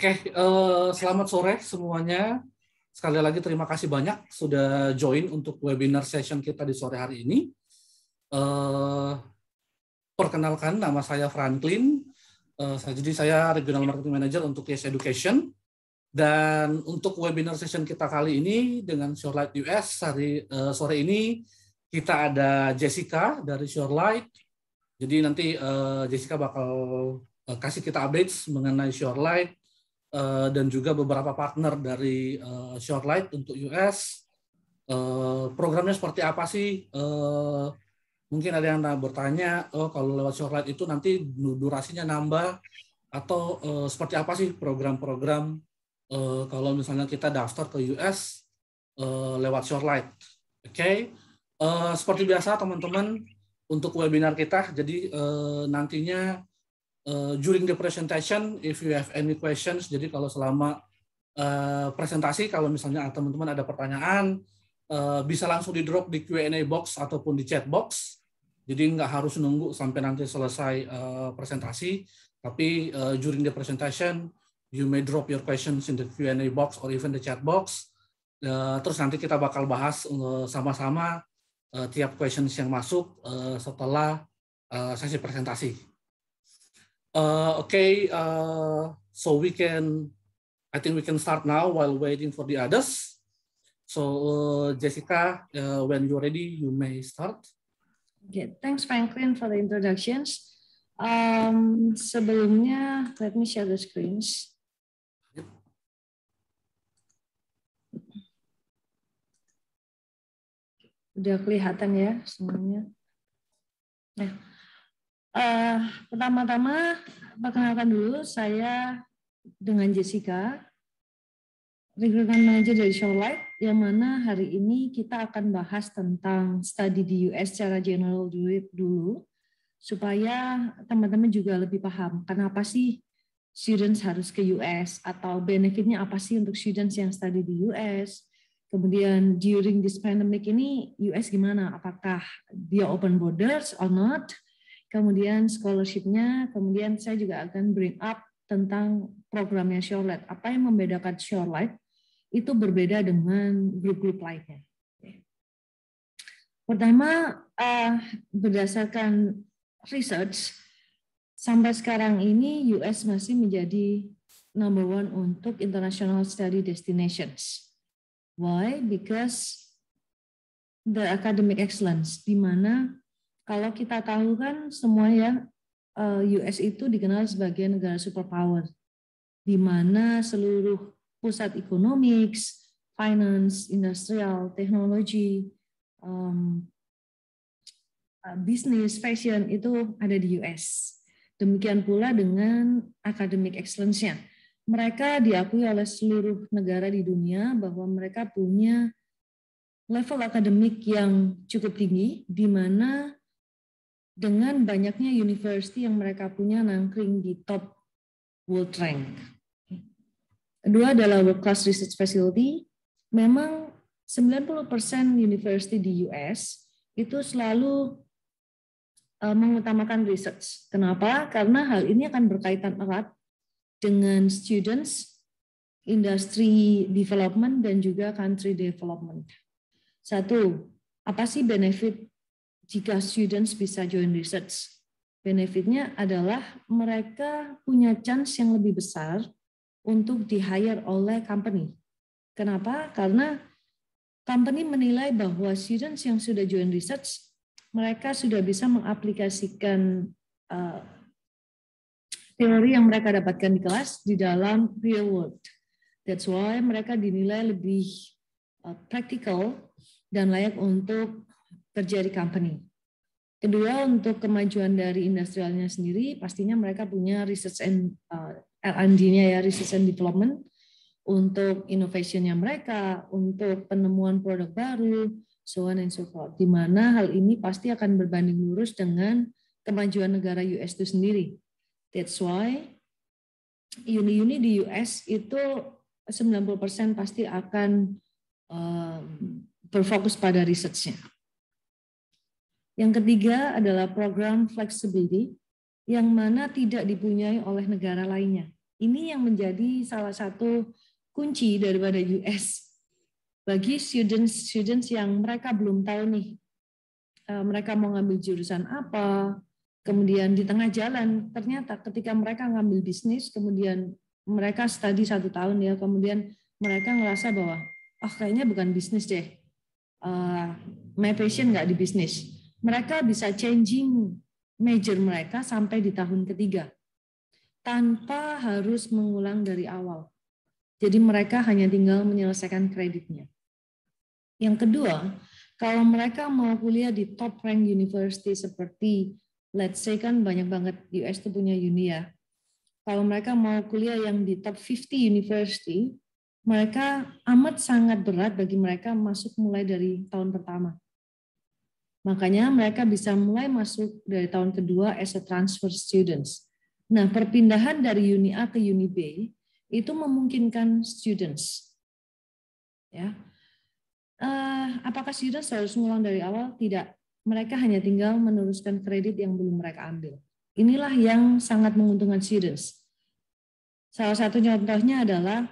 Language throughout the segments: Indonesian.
Oke, uh, selamat sore semuanya. Sekali lagi terima kasih banyak sudah join untuk webinar session kita di sore hari ini. Uh, perkenalkan, nama saya Franklin. Uh, jadi saya Regional Marketing Manager untuk Yes Education. Dan untuk webinar session kita kali ini dengan Shorelight US hari uh, sore ini kita ada Jessica dari Shorelight. Jadi nanti uh, Jessica bakal uh, kasih kita updates mengenai Shorelight uh, dan juga beberapa partner dari uh, Shorelight untuk US. Uh, programnya seperti apa sih? Uh, mungkin ada yang bertanya, oh kalau lewat Shorelight itu nanti durasinya nambah atau uh, seperti apa sih program-program uh, kalau misalnya kita daftar ke US uh, lewat Shorelight? Oke, okay? uh, seperti biasa teman-teman untuk webinar kita, jadi uh, nantinya uh, during the presentation, if you have any questions, jadi kalau selama uh, presentasi, kalau misalnya teman-teman ada pertanyaan, uh, bisa langsung di drop di Q&A box ataupun di chat box. Jadi nggak harus nunggu sampai nanti selesai uh, presentasi, tapi uh, during the presentation, you may drop your questions in the Q&A box or even the chat box. Uh, terus nanti kita bakal bahas sama-sama uh, tiap questions yang masuk uh, setelah uh, sesi presentasi. Uh, okay, uh, so we can, I think we can start now while waiting for the others. So uh, Jessica, uh, when you're ready, you may start. Okay, thanks Franklin for the introductions. Um, sebelumnya, let me share the screens. Yep. Udah kelihatan ya semuanya. Nah, Uh, pertama-tama perkenalkan dulu saya dengan Jessica, recruitment manager dari Showlight, yang mana hari ini kita akan bahas tentang study di US secara general dulu, supaya teman-teman juga lebih paham kenapa sih students harus ke US atau benefitnya apa sih untuk students yang study di US. Kemudian during this pandemic ini US gimana? Apakah dia open borders or not? Kemudian scholarship-nya, kemudian saya juga akan bring up tentang programnya Shorelight. Apa yang membedakan Shorelight itu berbeda dengan grup-grup lainnya. Pertama, uh, berdasarkan research, sampai sekarang ini US masih menjadi number one untuk international study destinations. Why? Because the academic excellence, di mana kalau kita tahu kan semua ya US itu dikenal sebagai negara superpower di mana seluruh pusat ekonomi, finance, industrial, teknologi, um, uh, bisnis, fashion itu ada di US. Demikian pula dengan academic excellence-nya. Mereka diakui oleh seluruh negara di dunia bahwa mereka punya level akademik yang cukup tinggi, di mana dengan banyaknya university yang mereka punya nangkring di top world rank. Kedua adalah world class research facility. Memang 90% university di US itu selalu uh, mengutamakan research. Kenapa? Karena hal ini akan berkaitan erat dengan students, industry development, dan juga country development. Satu, apa sih benefit jika students bisa join research. Benefitnya adalah mereka punya chance yang lebih besar untuk di-hire oleh company. Kenapa? Karena company menilai bahwa students yang sudah join research, mereka sudah bisa mengaplikasikan uh, teori yang mereka dapatkan di kelas di dalam real world. That's why mereka dinilai lebih uh, practical dan layak untuk kerja di company. Kedua, untuk kemajuan dari industrialnya sendiri, pastinya mereka punya research and uh, R&D-nya ya, research and development untuk innovationnya mereka, untuk penemuan produk baru, so on and so forth. Di mana hal ini pasti akan berbanding lurus dengan kemajuan negara US itu sendiri. That's why uni-uni di US itu 90% pasti akan um, berfokus pada research-nya. Yang ketiga adalah program flexibility yang mana tidak dipunyai oleh negara lainnya. Ini yang menjadi salah satu kunci daripada US bagi students students yang mereka belum tahu nih eh, mereka mau ngambil jurusan apa, kemudian di tengah jalan ternyata ketika mereka ngambil bisnis, kemudian mereka studi satu tahun ya, kemudian mereka ngerasa bahwa ah oh, kayaknya bukan bisnis deh, uh, my passion nggak di bisnis. Mereka bisa changing major mereka sampai di tahun ketiga tanpa harus mengulang dari awal. Jadi mereka hanya tinggal menyelesaikan kreditnya. Yang kedua, kalau mereka mau kuliah di top rank university seperti let's say kan banyak banget US itu punya uni ya. Kalau mereka mau kuliah yang di top 50 university, mereka amat sangat berat bagi mereka masuk mulai dari tahun pertama. Makanya mereka bisa mulai masuk dari tahun kedua as a transfer students. Nah, perpindahan dari uni A ke uni B itu memungkinkan students. Ya. Uh, apakah students harus ngulang dari awal? Tidak. Mereka hanya tinggal meneruskan kredit yang belum mereka ambil. Inilah yang sangat menguntungkan students. Salah satu contohnya adalah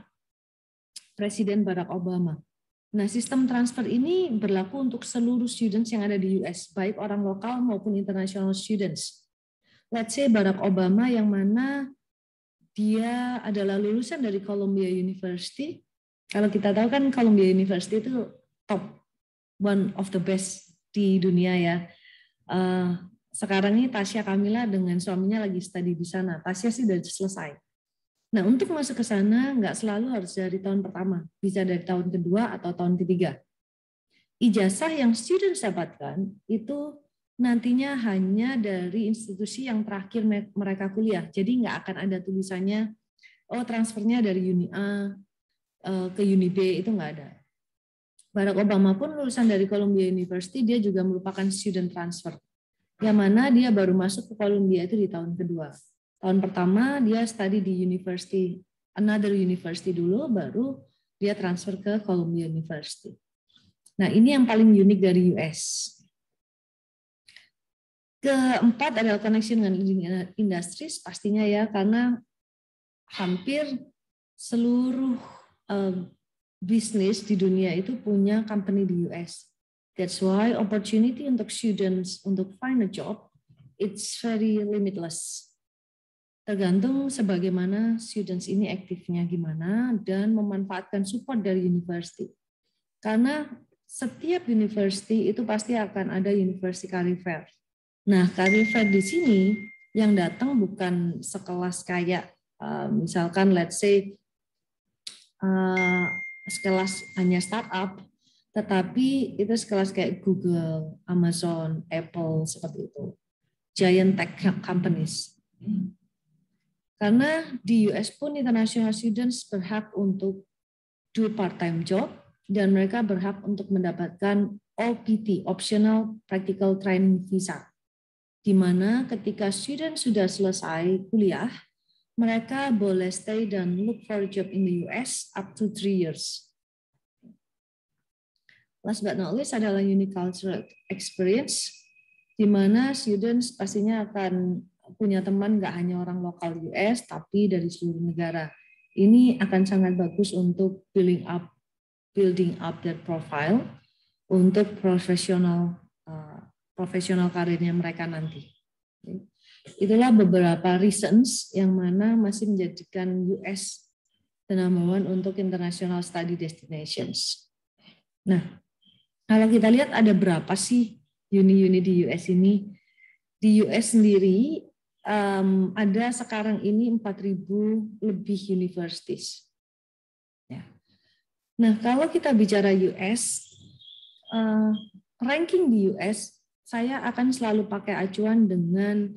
Presiden Barack Obama. Nah, sistem transfer ini berlaku untuk seluruh students yang ada di US, baik orang lokal maupun international students let's say Barack Obama yang mana dia adalah lulusan dari Columbia University. Kalau kita tahu kan Columbia University itu top one of the best di dunia ya. Uh, sekarang ini Tasya Kamila dengan suaminya lagi studi di sana. Tasya sih sudah selesai. Nah, untuk masuk ke sana nggak selalu harus dari tahun pertama, bisa dari tahun kedua atau tahun ketiga. Ijazah yang students dapatkan itu nantinya hanya dari institusi yang terakhir mereka kuliah. Jadi nggak akan ada tulisannya, oh transfernya dari uni A eh, ke uni B, itu nggak ada. Barack Obama pun lulusan dari Columbia University, dia juga merupakan student transfer. Yang mana dia baru masuk ke Columbia itu di tahun kedua. Tahun pertama dia study di university, another university dulu, baru dia transfer ke Columbia University. Nah ini yang paling unik dari US Keempat adalah connection dengan industri pastinya ya karena hampir seluruh um, bisnis di dunia itu punya company di US. That's why opportunity untuk students untuk find a job it's very limitless. Tergantung sebagaimana students ini aktifnya gimana dan memanfaatkan support dari university. Karena setiap university itu pasti akan ada university career fair Nah, career fair di sini yang datang bukan sekelas kayak uh, misalkan let's say uh, sekelas hanya startup, tetapi itu sekelas kayak Google, Amazon, Apple seperti itu, giant tech companies. Karena di US pun international students berhak untuk do part-time job dan mereka berhak untuk mendapatkan OPT, Optional Practical Training Visa di mana ketika student sudah selesai kuliah, mereka boleh stay dan look for a job in the US up to three years. Last but not least adalah unique cultural experience, di mana students pastinya akan punya teman nggak hanya orang lokal US, tapi dari seluruh negara. Ini akan sangat bagus untuk building up building up their profile untuk profesional profesional karirnya mereka nanti. Itulah beberapa reasons yang mana masih menjadikan US the untuk international study destinations. Nah, kalau kita lihat ada berapa sih uni-uni di US ini? Di US sendiri um, ada sekarang ini 4.000 lebih universities. Ya. Nah, kalau kita bicara US, uh, ranking di US saya akan selalu pakai acuan dengan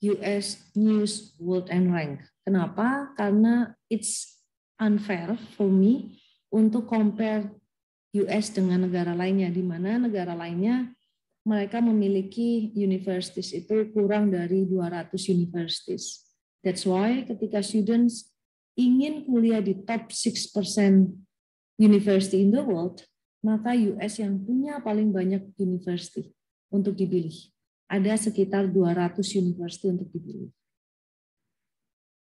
US News World and Rank. Kenapa? Karena it's unfair for me untuk compare US dengan negara lainnya, di mana negara lainnya mereka memiliki universities itu kurang dari 200 universities. That's why ketika students ingin kuliah di top 6% university in the world, maka US yang punya paling banyak university untuk dipilih. Ada sekitar 200 university untuk dipilih.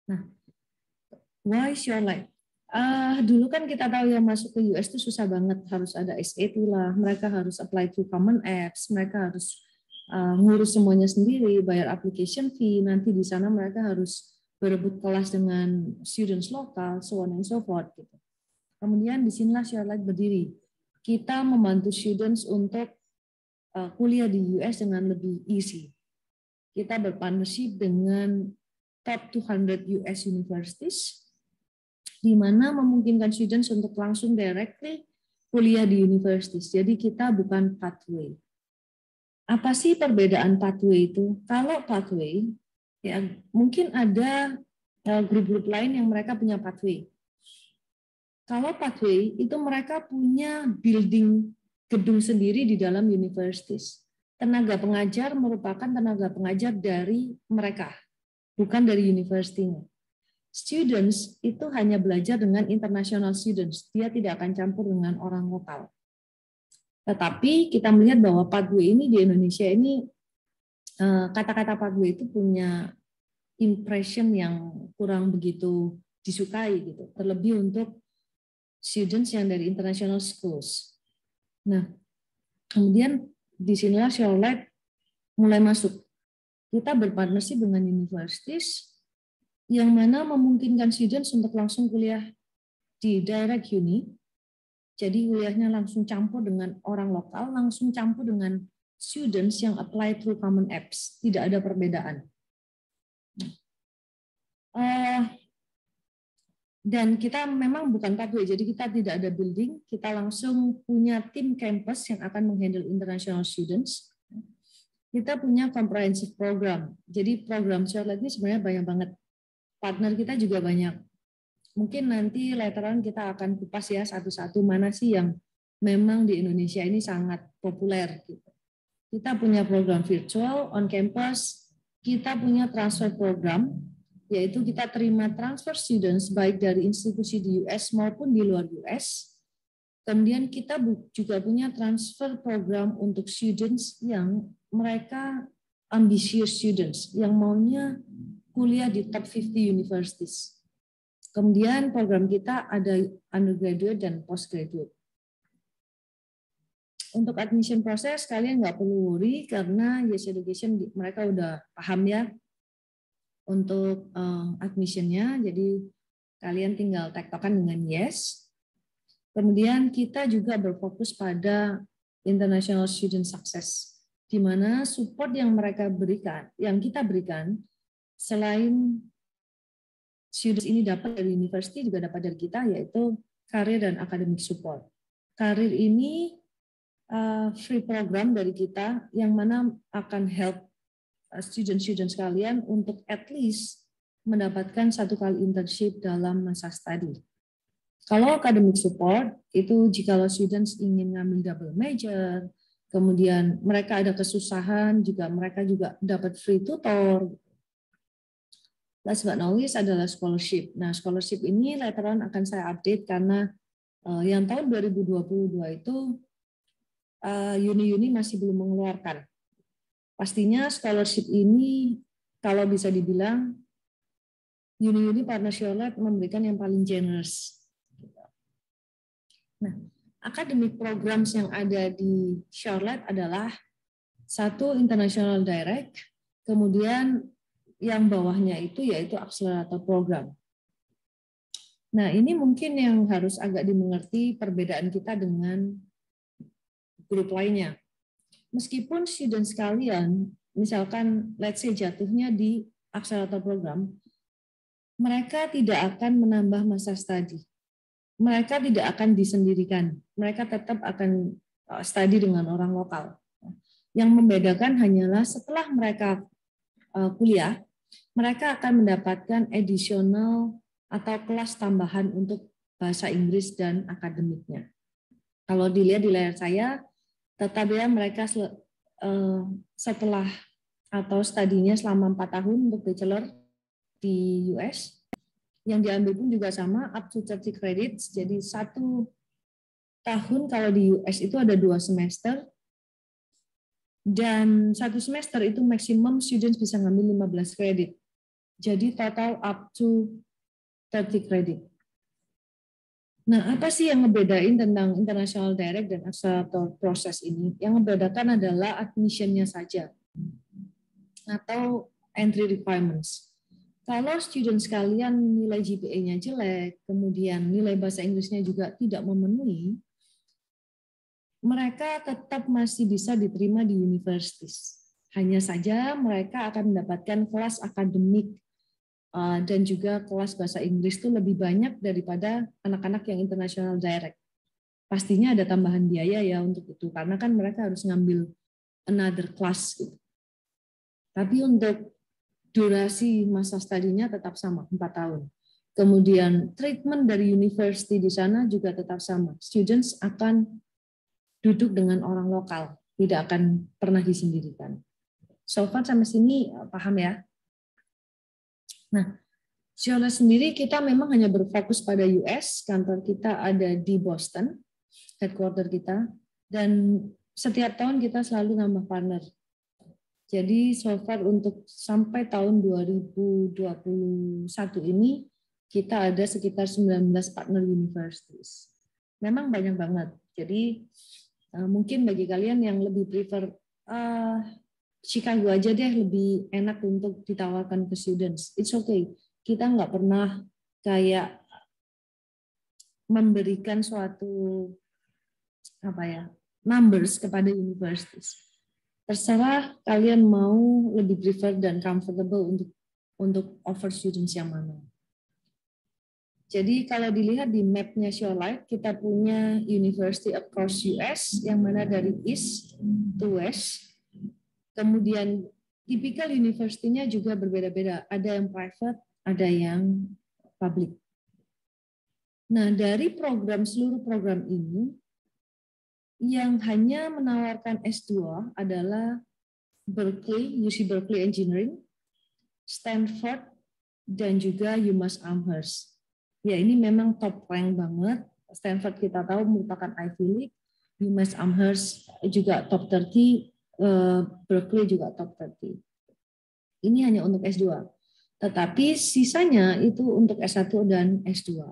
Nah, Why Sure Light? Uh, dulu kan kita tahu yang masuk ke US itu susah banget, harus ada SAT lah, mereka harus apply to common apps, mereka harus uh, ngurus semuanya sendiri, bayar application fee, nanti di sana mereka harus berebut kelas dengan students lokal, so on and so forth. Gitu. Kemudian di sinilah Light berdiri. Kita membantu students untuk uh, kuliah di US dengan lebih easy. Kita berpartnership dengan top 200 US universities di mana memungkinkan students untuk langsung directly kuliah di universitas. Jadi kita bukan pathway. Apa sih perbedaan pathway itu? Kalau pathway, ya mungkin ada eh, grup-grup lain yang mereka punya pathway. Kalau pathway itu mereka punya building gedung sendiri di dalam universitas. Tenaga pengajar merupakan tenaga pengajar dari mereka, bukan dari universitinya students itu hanya belajar dengan international students. Dia tidak akan campur dengan orang lokal. Tetapi kita melihat bahwa pathway ini di Indonesia ini eh, kata-kata pathway itu punya impression yang kurang begitu disukai gitu. Terlebih untuk students yang dari international schools. Nah, kemudian di sinilah Charlotte mulai masuk. Kita berpartnership dengan universities yang mana memungkinkan students untuk langsung kuliah di direct uni. Jadi kuliahnya langsung campur dengan orang lokal, langsung campur dengan students yang apply through common apps. Tidak ada perbedaan. Uh, dan kita memang bukan pathway, jadi kita tidak ada building, kita langsung punya tim campus yang akan menghandle international students. Kita punya comprehensive program. Jadi program Charlotte ini sebenarnya banyak banget partner kita juga banyak. Mungkin nanti letteran kita akan kupas ya satu-satu mana sih yang memang di Indonesia ini sangat populer. Gitu. Kita punya program virtual on campus, kita punya transfer program, yaitu kita terima transfer students baik dari institusi di US maupun di luar US. Kemudian kita juga punya transfer program untuk students yang mereka ambitious students, yang maunya kuliah di top 50 universities. Kemudian program kita ada undergraduate dan postgraduate. Untuk admission proses kalian nggak perlu worry karena Yes Education mereka udah paham ya untuk um, admissionnya. Jadi kalian tinggal tektokan dengan Yes. Kemudian kita juga berfokus pada international student success, di mana support yang mereka berikan, yang kita berikan selain students ini dapat dari university juga dapat dari kita yaitu karir dan academic support. Karir ini uh, free program dari kita yang mana akan help uh, student-student sekalian untuk at least mendapatkan satu kali internship dalam masa study. Kalau academic support itu jika students ingin ngambil double major, kemudian mereka ada kesusahan juga mereka juga dapat free tutor last but not least adalah scholarship. Nah, scholarship ini later on akan saya update karena uh, yang tahun 2022 itu uh, uni-uni masih belum mengeluarkan. Pastinya scholarship ini kalau bisa dibilang uni-uni partner Charlotte memberikan yang paling generous. Nah, academic programs yang ada di Charlotte adalah satu international direct, kemudian yang bawahnya itu yaitu akselerator program. Nah, ini mungkin yang harus agak dimengerti perbedaan kita dengan grup lainnya. Meskipun student sekalian, misalkan let's say jatuhnya di akselerator program, mereka tidak akan menambah masa studi. Mereka tidak akan disendirikan. Mereka tetap akan uh, studi dengan orang lokal. Yang membedakan hanyalah setelah mereka uh, kuliah, mereka akan mendapatkan additional atau kelas tambahan untuk bahasa Inggris dan akademiknya. Kalau dilihat di layar saya, tetap ya mereka uh, setelah atau studinya selama empat tahun untuk bachelor di US, yang diambil pun juga sama, up to 30 credits. Jadi satu tahun kalau di US itu ada dua semester, dan satu semester itu maksimum students bisa ngambil 15 kredit. Jadi total up to 30 credit. Nah, apa sih yang ngebedain tentang international direct dan accelerator proses ini? Yang ngebedakan adalah admissionnya saja atau entry requirements. Kalau student sekalian nilai GPA-nya jelek, kemudian nilai bahasa Inggrisnya juga tidak memenuhi, mereka tetap masih bisa diterima di universities. Hanya saja mereka akan mendapatkan kelas akademik uh, dan juga kelas bahasa Inggris itu lebih banyak daripada anak-anak yang international direct. Pastinya ada tambahan biaya ya untuk itu, karena kan mereka harus ngambil another class. Gitu. Tapi untuk durasi masa studinya tetap sama, 4 tahun. Kemudian treatment dari university di sana juga tetap sama. Students akan duduk dengan orang lokal, tidak akan pernah disendirikan. So far sampai sini eh, paham ya? Nah, Siola sendiri kita memang hanya berfokus pada US, kantor kita ada di Boston, headquarter kita, dan setiap tahun kita selalu nambah partner. Jadi so far untuk sampai tahun 2021 ini kita ada sekitar 19 partner universities. Memang banyak banget. Jadi uh, mungkin bagi kalian yang lebih prefer uh, Chicago aja deh lebih enak untuk ditawarkan ke students. It's okay. Kita nggak pernah kayak memberikan suatu apa ya numbers kepada universities terserah kalian mau lebih prefer dan comfortable untuk untuk offer students yang mana. Jadi kalau dilihat di mapnya Life, kita punya university across US yang mana dari east to west. Kemudian tipikal universitinya juga berbeda-beda. Ada yang private, ada yang public. Nah, dari program seluruh program ini yang hanya menawarkan S2 adalah Berkeley, UC Berkeley Engineering, Stanford, dan juga UMass Amherst. Ya ini memang top rank banget. Stanford kita tahu merupakan Ivy League, UMass Amherst juga top 30, eh, Berkeley juga top 30. Ini hanya untuk S2. Tetapi sisanya itu untuk S1 dan S2.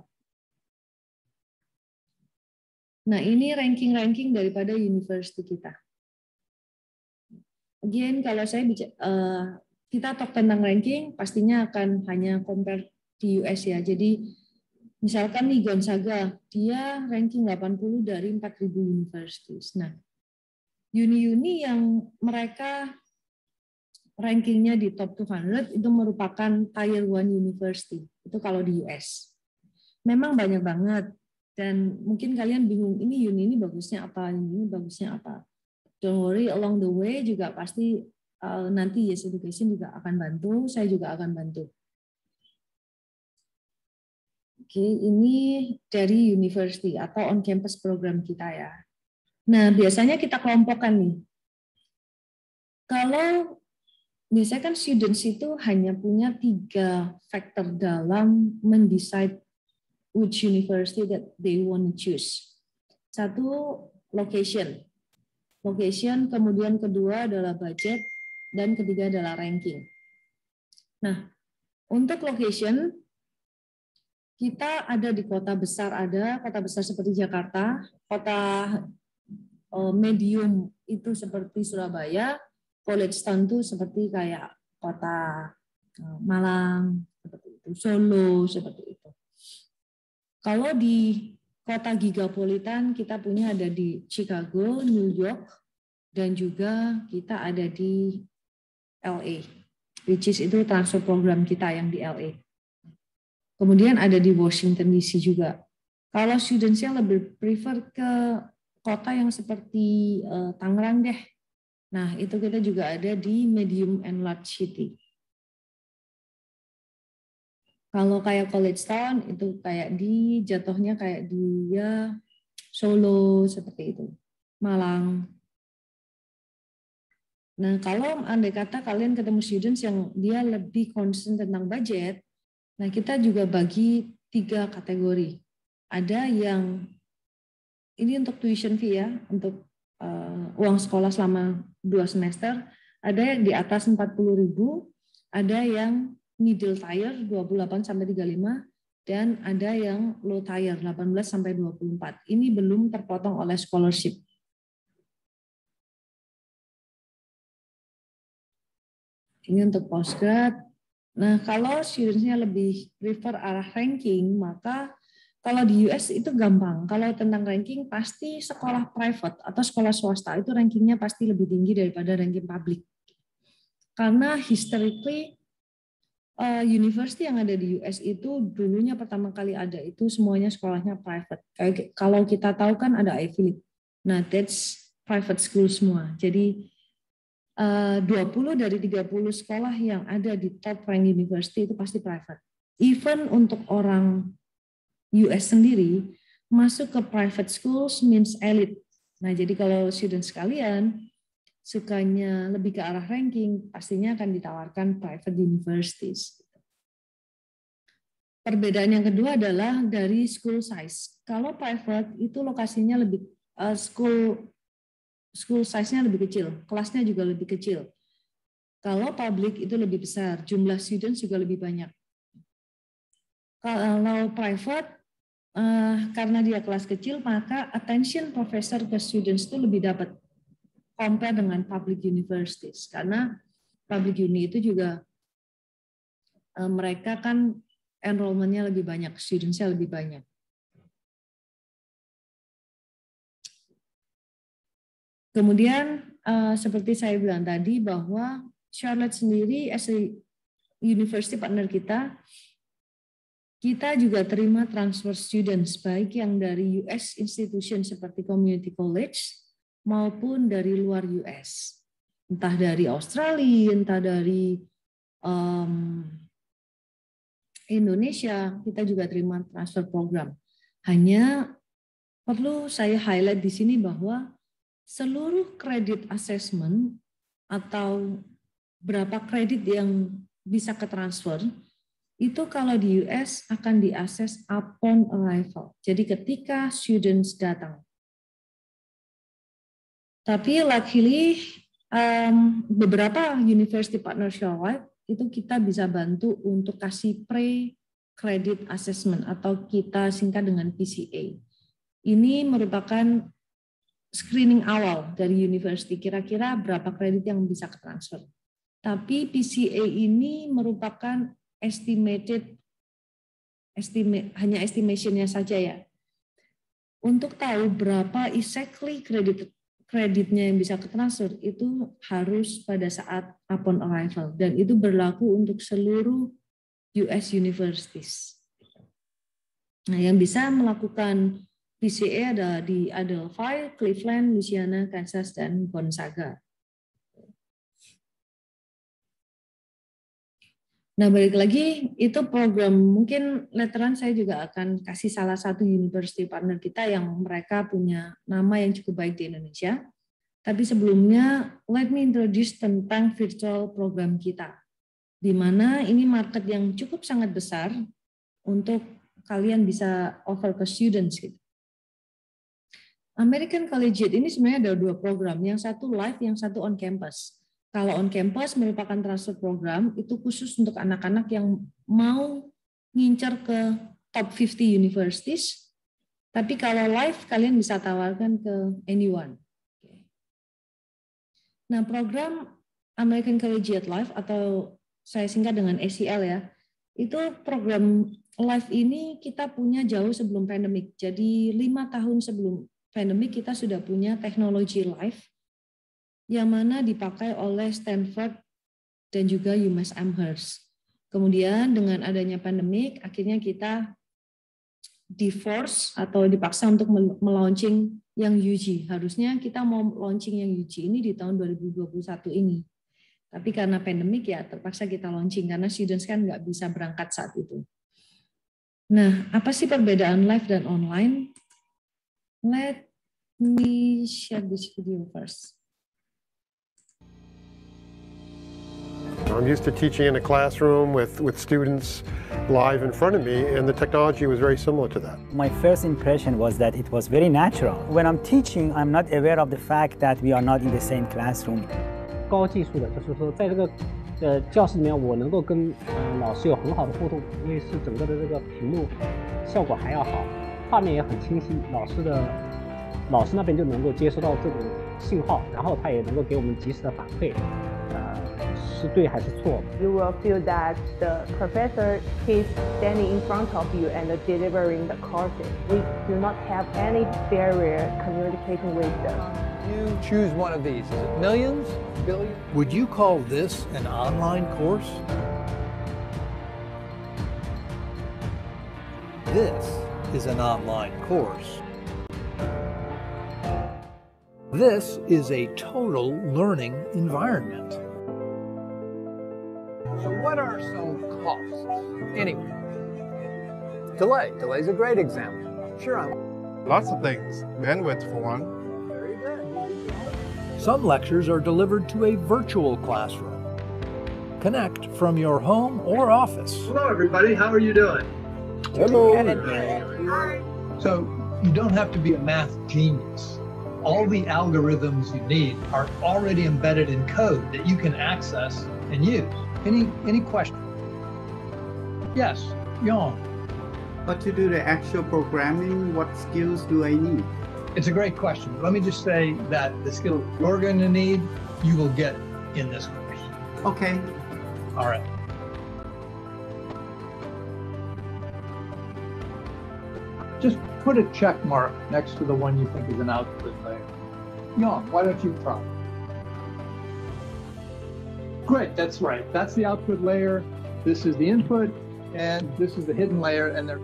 Nah, ini ranking-ranking daripada university kita. Again, kalau saya bicara, uh, kita talk tentang ranking, pastinya akan hanya compare di US ya. Jadi, misalkan nih Gonzaga, dia ranking 80 dari 4.000 universities. Nah, uni-uni yang mereka rankingnya di top 200 itu merupakan tier 1 university. Itu kalau di US. Memang banyak banget dan mungkin kalian bingung ini uni ini bagusnya apa ini bagusnya apa don't worry along the way juga pasti uh, nanti Yes Education juga akan bantu saya juga akan bantu Oke, ini dari university atau on campus program kita ya. Nah, biasanya kita kelompokkan nih. Kalau biasanya kan students itu hanya punya tiga faktor dalam mendesain which university that they want to choose. Satu, location. Location, kemudian kedua adalah budget, dan ketiga adalah ranking. Nah, untuk location, kita ada di kota besar ada, kota besar seperti Jakarta, kota eh, medium itu seperti Surabaya, college town itu seperti kayak kota eh, Malang, seperti itu, Solo, seperti itu. Kalau di kota gigapolitan kita punya ada di Chicago, New York, dan juga kita ada di LA, which is itu transfer program kita yang di LA. Kemudian ada di Washington DC juga. Kalau students yang lebih prefer ke kota yang seperti uh, Tangerang deh. Nah, itu kita juga ada di medium and large city. Kalau kayak college town itu kayak di jatuhnya kayak dia Solo seperti itu, Malang. Nah kalau andai kata kalian ketemu students yang dia lebih concern tentang budget, nah kita juga bagi tiga kategori. Ada yang ini untuk tuition fee ya, untuk uh, uang sekolah selama dua semester. Ada yang di atas 40.000, ada yang middle tier 28 sampai 35 dan ada yang low tier 18 sampai 24. Ini belum terpotong oleh scholarship. Ini untuk postgrad. Nah, kalau students-nya lebih prefer arah ranking, maka kalau di US itu gampang. Kalau tentang ranking, pasti sekolah private atau sekolah swasta itu rankingnya pasti lebih tinggi daripada ranking publik. Karena historically uh, university yang ada di US itu dulunya pertama kali ada itu semuanya sekolahnya private. Kalau kita tahu kan ada Ivy League. Nah, that's private school semua. Jadi 20 dari 30 sekolah yang ada di top rank university itu pasti private. Even untuk orang US sendiri masuk ke private schools means elite. Nah, jadi kalau student sekalian sukanya lebih ke arah ranking, pastinya akan ditawarkan private universities. Perbedaan yang kedua adalah dari school size. Kalau private itu lokasinya lebih uh, school school size-nya lebih kecil, kelasnya juga lebih kecil. Kalau public itu lebih besar, jumlah students juga lebih banyak. Kalau private, uh, karena dia kelas kecil, maka attention professor ke students itu lebih dapat compare dengan public universities karena public uni itu juga uh, mereka kan enrollmentnya lebih banyak, studentsnya lebih banyak. Kemudian uh, seperti saya bilang tadi bahwa Charlotte sendiri as a university partner kita, kita juga terima transfer students baik yang dari US institution seperti community college maupun dari luar US, entah dari Australia, entah dari um, Indonesia, kita juga terima transfer program. Hanya perlu saya highlight di sini bahwa seluruh kredit assessment atau berapa kredit yang bisa ke transfer itu kalau di US akan diakses upon arrival. Jadi ketika students datang. Tapi luckily um, beberapa university partnership life itu kita bisa bantu untuk kasih pre credit assessment atau kita singkat dengan PCA. Ini merupakan screening awal dari university kira-kira berapa kredit yang bisa ke transfer. Tapi PCA ini merupakan estimated estimate hanya estimationnya saja ya. Untuk tahu berapa exactly kredit kreditnya yang bisa ke transfer itu harus pada saat upon arrival dan itu berlaku untuk seluruh US universities. Nah, yang bisa melakukan PCA ada di Adelphi, Cleveland, Louisiana, Kansas, dan Gonzaga. Nah, balik lagi, itu program, mungkin letteran saya juga akan kasih salah satu university partner kita yang mereka punya nama yang cukup baik di Indonesia. Tapi sebelumnya, let me introduce tentang virtual program kita. Di mana ini market yang cukup sangat besar untuk kalian bisa offer ke students. Gitu. American Collegiate ini sebenarnya ada dua program, yang satu live, yang satu on campus. Kalau on campus merupakan transfer program itu khusus untuk anak-anak yang mau ngincar ke top 50 universities. Tapi kalau live kalian bisa tawarkan ke anyone. Nah, program American Collegiate Life atau saya singkat dengan ACL ya, itu program live ini kita punya jauh sebelum pandemik. Jadi lima tahun sebelum pandemik kita sudah punya teknologi live yang mana dipakai oleh Stanford dan juga UMass Amherst. Kemudian dengan adanya pandemik, akhirnya kita di force atau dipaksa untuk melaunching yang UG. Harusnya kita mau launching yang UG ini di tahun 2021 ini. Tapi karena pandemik ya terpaksa kita launching karena students kan nggak bisa berangkat saat itu. Nah, apa sih perbedaan live dan online? Let me share this video first. I'm used to teaching in a classroom with, with students live in front of me, and the technology was very similar to that. My first impression was that it was very natural. When I'm teaching, I'm not aware of the fact that we are not in the same classroom. 高技术的，就是说，在这个 呃教室里面我能够跟呃老师有很好的互动，因为是整个的这个屏幕效果还要好， 画面也很清晰，老师的老师那边就能够接收到这种信号，然后他也能够给我们及时的反馈，呃是对还是错。 You will feel that the professor is standing in front of you and delivering the courses. We do not have any barrier communicating with them. You choose one of these. Is it millions? Billions? Would you call this an online course? This is an online course. This is a total learning environment. So what are some costs? Anyway. Delay. Delay is a great example. Sure, I'm Lots of things. Bandwidth for one. very good. Some lectures are delivered to a virtual classroom. Connect from your home or office. Hello, everybody. How are you doing? Hello. So, you don't have to be a math genius. All the algorithms you need are already embedded in code that you can access and use. Any any question? Yes, Yon. But to do the actual programming, what skills do I need? It's a great question. Let me just say that the skill you're going to need, you will get in this course. Okay. All right. Just put a check mark next to the one you think is an output layer. Yon, why don't you try? Great, that's right. That's the output layer. This is the input, and this is the hidden layer, and they're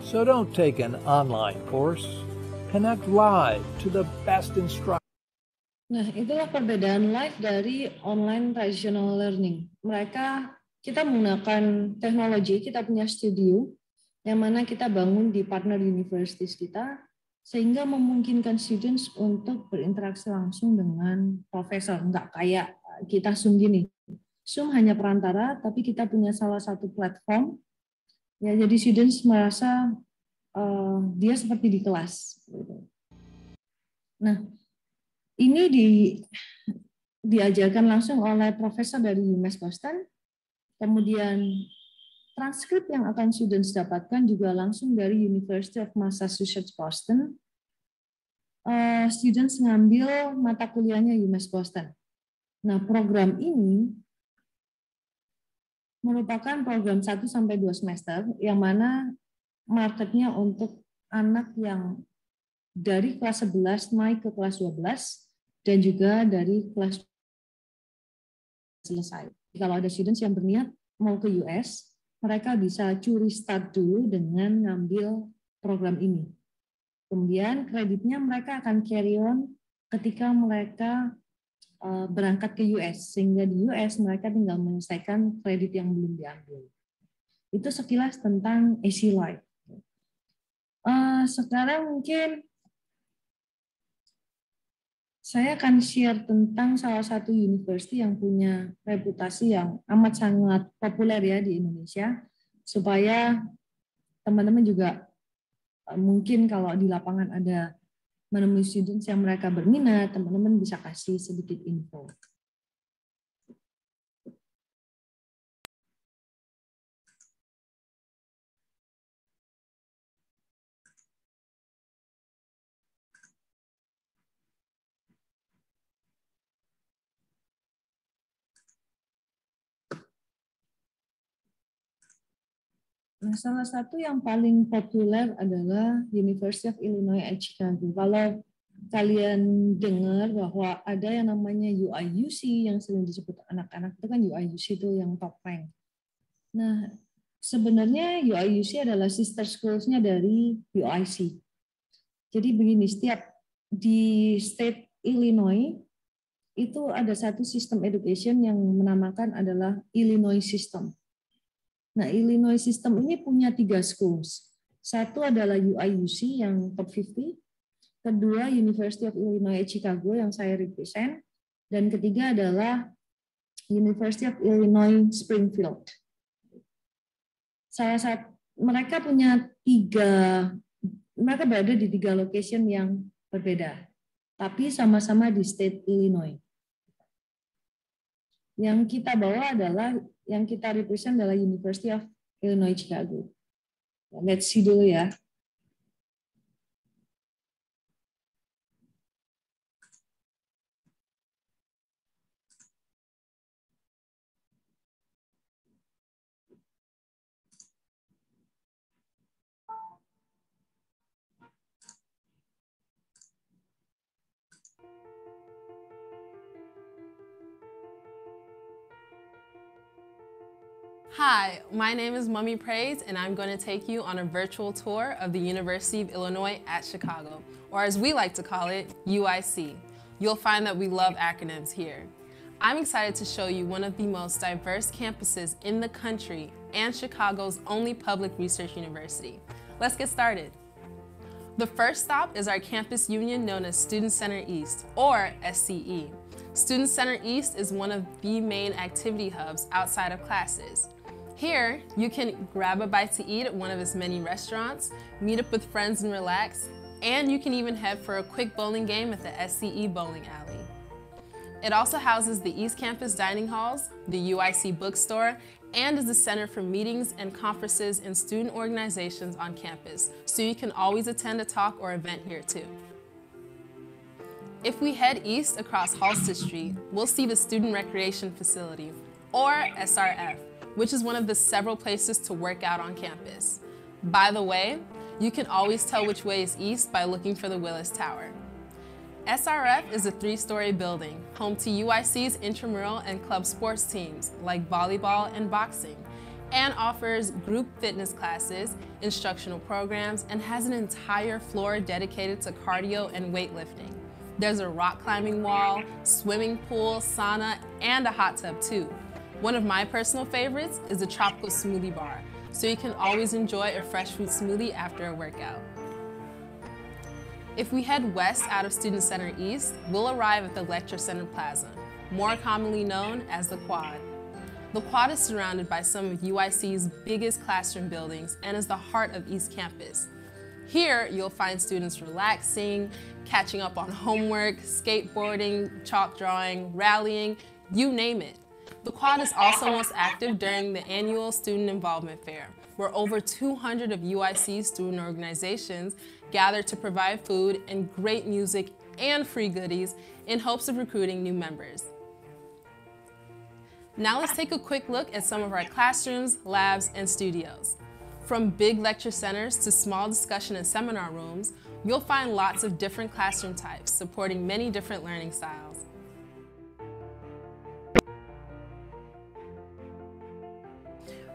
So don't take an online course. Connect live to the best instructors. Nah, itulah perbedaan live dari online traditional learning. Mereka kita menggunakan teknologi, kita punya studio yang mana kita bangun di partner universities kita sehingga memungkinkan students untuk berinteraksi langsung dengan profesor. Enggak kayak kita Zoom gini. Zoom hanya perantara, tapi kita punya salah satu platform. Ya, jadi students merasa eh, dia seperti di kelas. gitu. Nah, ini di, diajarkan langsung oleh profesor dari UMass Boston. Kemudian transkrip yang akan students dapatkan juga langsung dari University of Massachusetts Boston. Eh, students ngambil mata kuliahnya UMass Boston. Nah, program ini merupakan program 1 sampai 2 semester yang mana marketnya untuk anak yang dari kelas 11 naik ke kelas 12 dan juga dari kelas selesai. Kalau ada students yang berniat mau ke US, mereka bisa curi start dulu dengan ngambil program ini. Kemudian kreditnya mereka akan carry on ketika mereka uh, berangkat ke US, sehingga di US mereka tinggal menyelesaikan kredit yang belum diambil. Itu sekilas tentang AC Life. Uh, sekarang mungkin saya akan share tentang salah satu university yang punya reputasi yang amat sangat populer ya di Indonesia, supaya teman-teman juga eh, mungkin kalau di lapangan ada menemui students yang mereka berminat, teman-teman bisa kasih sedikit info. Nah, salah satu yang paling populer adalah University of Illinois at Chicago. Kalau kalian dengar bahwa ada yang namanya UIUC yang sering disebut anak-anak itu kan UIUC itu yang top rank. Nah, sebenarnya UIUC adalah sister schools-nya dari UIC. Jadi begini, setiap di state Illinois itu ada satu sistem education yang menamakan adalah Illinois System. Nah, Illinois System ini punya tiga schools. Satu adalah UIUC yang top 50, kedua University of Illinois Chicago yang saya represent, dan ketiga adalah University of Illinois Springfield. Salah satu mereka punya tiga, mereka berada di tiga location yang berbeda. tapi sama-sama di state Illinois. Yang kita bawa adalah yang kita represent adalah University of Illinois Chicago. Let's see dulu ya. Hi, my name is Mummy Praise, and I'm going to take you on a virtual tour of the University of Illinois at Chicago, or as we like to call it, UIC. You'll find that we love acronyms here. I'm excited to show you one of the most diverse campuses in the country and Chicago's only public research university. Let's get started. The first stop is our campus union known as Student Center East, or SCE. Student Center East is one of the main activity hubs outside of classes. Here, you can grab a bite to eat at one of its many restaurants, meet up with friends and relax, and you can even head for a quick bowling game at the SCE Bowling Alley. It also houses the East Campus dining halls, the UIC bookstore, and is the center for meetings and conferences and student organizations on campus, so you can always attend a talk or event here too. If we head east across Halsted Street, we'll see the Student Recreation Facility, or SRF, which is one of the several places to work out on campus. By the way, you can always tell which way is east by looking for the Willis Tower. SRF is a three-story building, home to UIC's intramural and club sports teams like volleyball and boxing, and offers group fitness classes, instructional programs, and has an entire floor dedicated to cardio and weightlifting. There's a rock climbing wall, swimming pool, sauna, and a hot tub too. One of my personal favorites is the Tropical Smoothie Bar, so you can always enjoy a fresh fruit smoothie after a workout. If we head west out of Student Center East, we'll arrive at the Lecture Center Plaza, more commonly known as the Quad. The Quad is surrounded by some of UIC's biggest classroom buildings and is the heart of East Campus. Here, you'll find students relaxing, catching up on homework, skateboarding, chalk drawing, rallying, you name it. The Quad is also most active during the annual Student Involvement Fair, where over 200 of UIC's student organizations gather to provide food and great music and free goodies in hopes of recruiting new members. Now let's take a quick look at some of our classrooms, labs, and studios. From big lecture centers to small discussion and seminar rooms, you'll find lots of different classroom types supporting many different learning styles.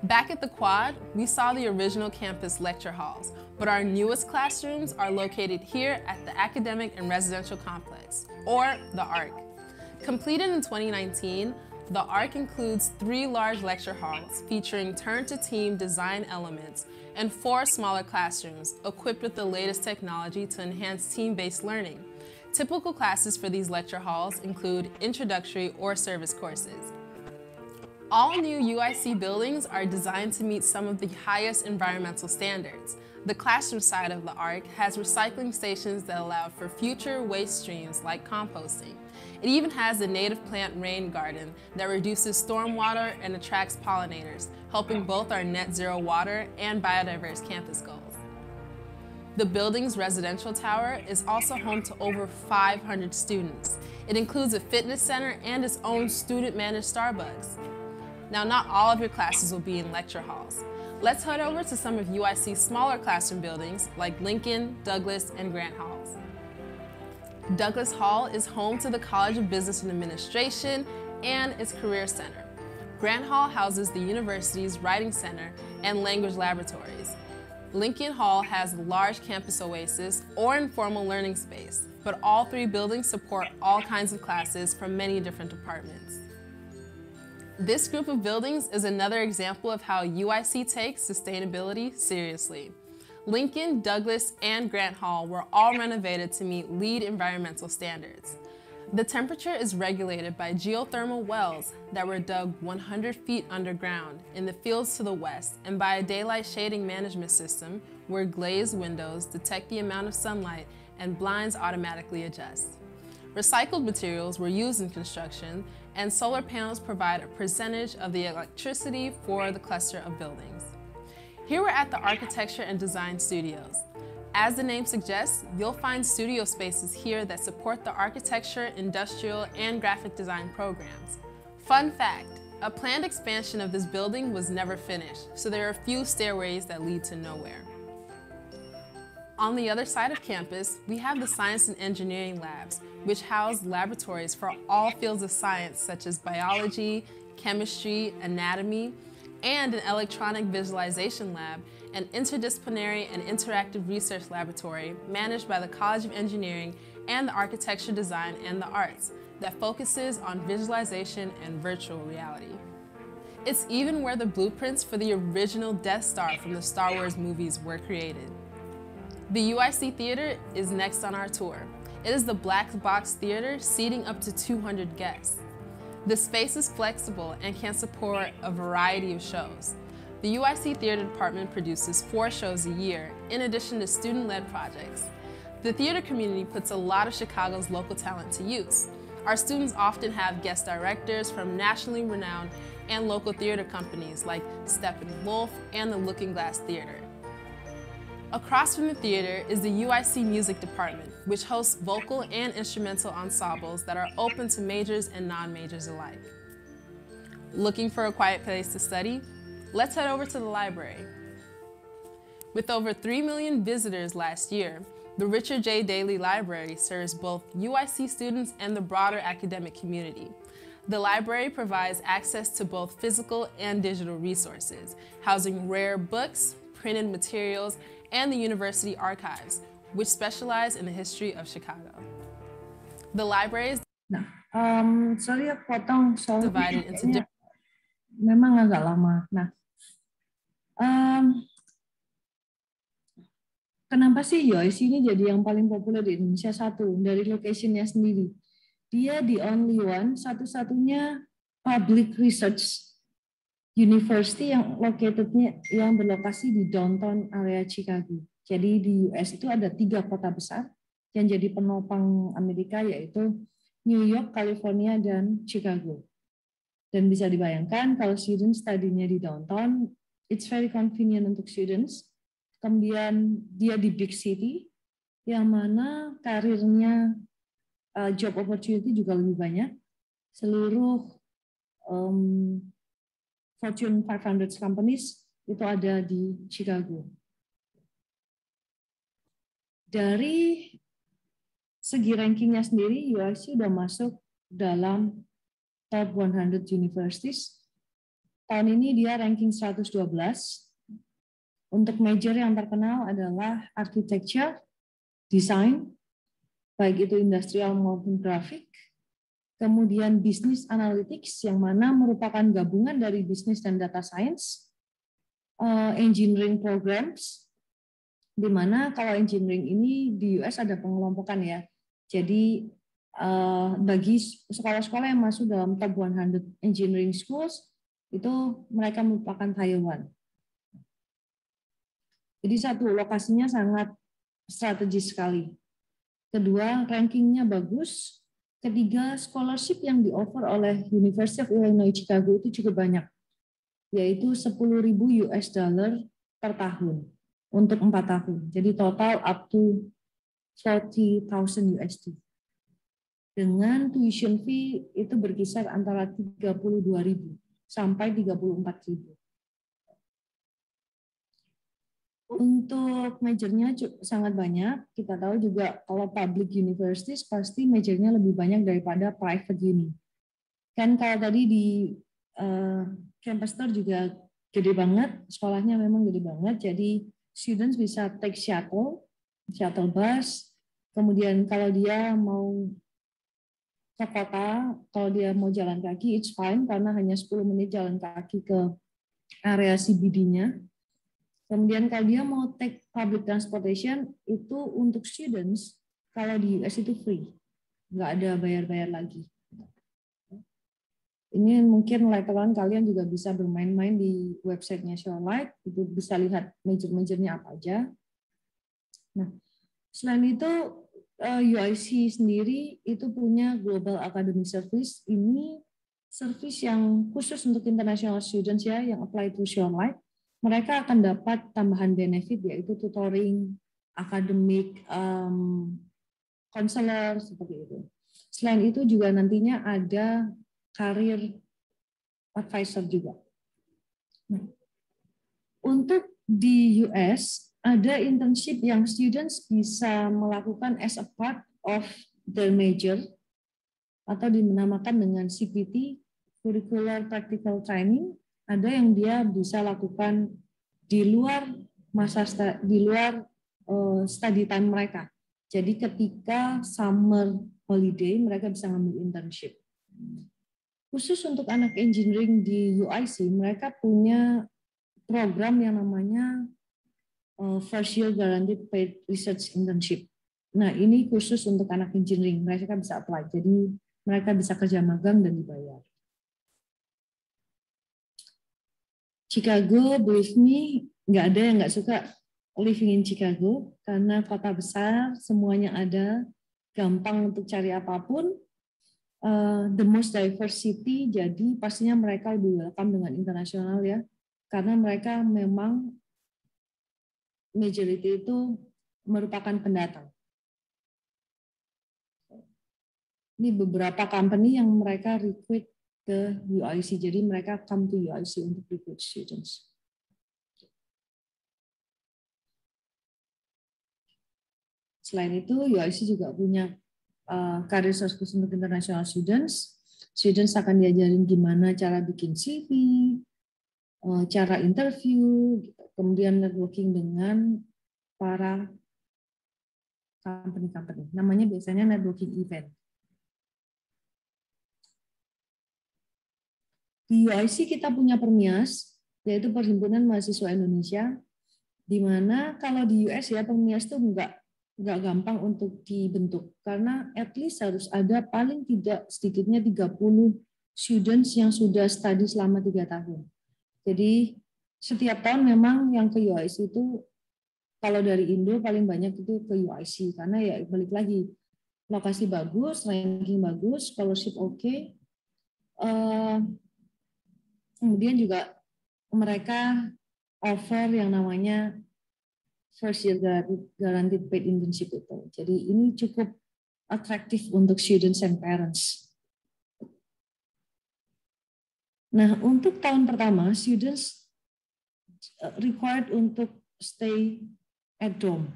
Back at the Quad, we saw the original campus lecture halls, but our newest classrooms are located here at the Academic and Residential Complex, or the ARC. Completed in 2019, the ARC includes three large lecture halls featuring turn-to-team design elements and four smaller classrooms equipped with the latest technology to enhance team-based learning. Typical classes for these lecture halls include introductory or service courses. All new UIC buildings are designed to meet some of the highest environmental standards. The classroom side of the ARC has recycling stations that allow for future waste streams like composting. It even has a native plant rain garden that reduces stormwater and attracts pollinators, helping both our net zero water and biodiverse campus goals. The building's residential tower is also home to over 500 students. It includes a fitness center and its own student-managed Starbucks. Now, not all of your classes will be in lecture halls. Let's head over to some of UIC's smaller classroom buildings like Lincoln, Douglas, and Grant Halls. Douglas Hall is home to the College of Business and Administration and its Career Center. Grant Hall houses the university's Writing Center and Language Laboratories. Lincoln Hall has a large campus oasis or informal learning space, but all three buildings support all kinds of classes from many different departments. This group of buildings is another example of how UIC takes sustainability seriously. Lincoln, Douglas, and Grant Hall were all renovated to meet LEED environmental standards. The temperature is regulated by geothermal wells that were dug 100 feet underground in the fields to the west and by a daylight shading management system where glazed windows detect the amount of sunlight and blinds automatically adjust. Recycled materials were used in construction, and solar panels provide a percentage of the electricity for the cluster of buildings. Here we're at the Architecture and Design Studios. As the name suggests, you'll find studio spaces here that support the architecture, industrial, and graphic design programs. Fun fact, a planned expansion of this building was never finished, so there are a few stairways that lead to nowhere. On the other side of campus, we have the Science and Engineering Labs, which house laboratories for all fields of science such as biology, chemistry, anatomy, and an electronic visualization lab, an interdisciplinary and interactive research laboratory managed by the College of Engineering and the Architecture, Design, and the Arts that focuses on visualization and virtual reality. It's even where the blueprints for the original Death Star from the Star Wars movies were created. The UIC Theater is next on our tour. It is the black box theater seating up to 200 guests. The space is flexible and can support a variety of shows. The UIC Theater Department produces four shows a year, in addition to student-led projects. The theater community puts a lot of Chicago's local talent to use. Our students often have guest directors from nationally renowned and local theater companies like Steppenwolf and the Looking Glass Theater. Across from the theater is the UIC Music Department, which hosts vocal and instrumental ensembles that are open to majors and non-majors alike. Looking for a quiet place to study? Let's head over to the library. With over 3 million visitors last year, the Richard J. Daley Library serves both UIC students and the broader academic community. The library provides access to both physical and digital resources, housing rare books, printed materials, and the university archives, which specialize in the history of Chicago. The library is Nah, um, sorry potong soalnya divided into memang agak lama. Nah, um, kenapa sih UIC ini jadi yang paling populer di Indonesia? Satu, dari locationnya sendiri. Dia the only one, satu-satunya public research university yang locatednya yang berlokasi di downtown area Chicago. Jadi di US itu ada tiga kota besar yang jadi penopang Amerika yaitu New York, California, dan Chicago. Dan bisa dibayangkan kalau student studinya di downtown, it's very convenient untuk students. Kemudian dia di big city, yang mana karirnya uh, job opportunity juga lebih banyak. Seluruh um, Fortune 500 companies itu ada di Chicago. Dari segi rankingnya sendiri, UIC sudah masuk dalam top 100 universities. Tahun ini dia ranking 112. Untuk major yang terkenal adalah architecture, design, baik itu industrial maupun grafik, kemudian business analytics yang mana merupakan gabungan dari bisnis dan data science, uh, engineering programs, di mana kalau engineering ini di US ada pengelompokan ya. Jadi uh, bagi sekolah-sekolah yang masuk dalam top 100 engineering schools itu mereka merupakan Taiwan. Jadi satu lokasinya sangat strategis sekali. Kedua, rankingnya bagus. Ketiga, scholarship yang di-offer oleh University of Illinois Chicago itu cukup banyak, yaitu 10.000 US dollar per tahun untuk empat tahun. Jadi total up to 40.000 USD. Dengan tuition fee itu berkisar antara 32.000 sampai 34.000. Untuk majornya sangat banyak. Kita tahu juga kalau public universities pasti majornya lebih banyak daripada private uni. Kan kalau tadi di uh, campus store juga gede banget, sekolahnya memang gede banget. Jadi students bisa take shuttle, shuttle bus. Kemudian kalau dia mau ke kota, kalau dia mau jalan kaki, it's fine karena hanya 10 menit jalan kaki ke area CBD-nya. Kemudian kalau dia mau take public transportation itu untuk students kalau di US itu free, nggak ada bayar-bayar lagi. Ini mungkin later kalian juga bisa bermain-main di websitenya Shorelight, itu bisa lihat major-majornya apa aja. Nah, selain itu uh, UIC sendiri itu punya Global Academy Service. Ini service yang khusus untuk international students ya, yang apply to Life. Mereka akan dapat tambahan benefit yaitu tutoring, academic, um, counselor seperti itu. Selain itu juga nantinya ada career advisor juga. Nah, untuk di US ada internship yang students bisa melakukan as a part of their major atau dinamakan dengan CPT Curricular Practical Training. Ada yang dia bisa lakukan di luar masa di luar uh, study time mereka. Jadi ketika summer holiday mereka bisa ngambil internship. Khusus untuk anak engineering di UIC, mereka punya program yang namanya uh, First Year Guaranteed Paid Research Internship. Nah, ini khusus untuk anak engineering. Mereka bisa apply. Jadi mereka bisa kerja magang dan dibayar. Chicago, believe me, nggak ada yang nggak suka living in Chicago karena kota besar, semuanya ada, gampang untuk cari apa pun, uh, the most diverse city, jadi pastinya mereka lebih welcome dengan internasional ya, karena mereka memang majority itu merupakan pendatang. Ini beberapa company yang mereka recruit ke UIC, jadi mereka come to UIC untuk recruit students. Selain itu, UIC juga punya uh, career khusus untuk international students. Students akan diajarin gimana cara bikin CV, uh, cara interview, kemudian networking dengan para company-company. Namanya biasanya networking event. Di UIC kita punya Permias, yaitu Perhimpunan Mahasiswa Indonesia, di mana kalau di US ya Permias itu enggak nggak gampang untuk dibentuk karena at least harus ada paling tidak sedikitnya 30 students yang sudah study selama tiga tahun. Jadi setiap tahun memang yang ke UIC itu kalau dari Indo paling banyak itu ke UIC karena ya balik lagi lokasi bagus, ranking bagus, scholarship oke. Okay. Uh, kemudian juga mereka offer yang namanya first year guaranteed paid internship itu. Jadi ini cukup atraktif untuk students and parents. Nah, untuk tahun pertama, students uh, required untuk stay at dorm.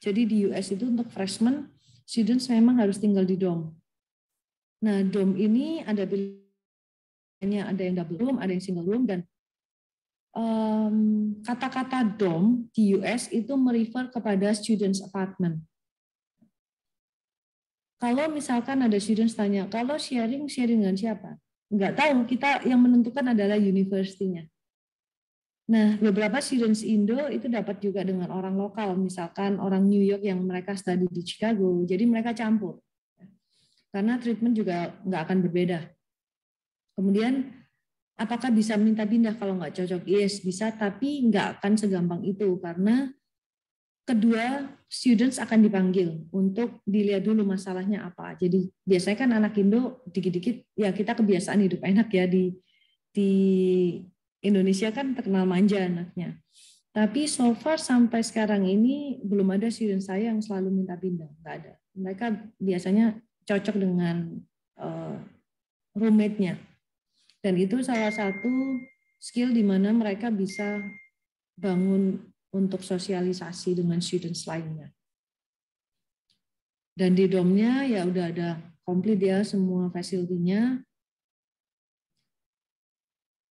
Jadi di US itu untuk freshman, students memang harus tinggal di dorm. Nah, dorm ini ada ada yang double room, ada yang single room, dan kata-kata um, dorm di US itu merefer kepada students apartment. Kalau misalkan ada students tanya, kalau sharing, sharing dengan siapa? Enggak tahu, kita yang menentukan adalah universitinya. Nah, beberapa students Indo itu dapat juga dengan orang lokal, misalkan orang New York yang mereka study di Chicago, jadi mereka campur. Karena treatment juga nggak akan berbeda. Kemudian apakah bisa minta pindah kalau nggak cocok? Yes, bisa, tapi nggak akan segampang itu karena kedua students akan dipanggil untuk dilihat dulu masalahnya apa. Jadi biasanya kan anak Indo dikit-dikit ya kita kebiasaan hidup enak ya di di Indonesia kan terkenal manja anaknya. Tapi so far sampai sekarang ini belum ada student saya yang selalu minta pindah, nggak ada. Mereka biasanya cocok dengan uh, roommate-nya dan itu salah satu skill di mana mereka bisa bangun untuk sosialisasi dengan students lainnya. Dan di domnya ya udah ada komplit ya semua fasilitinya.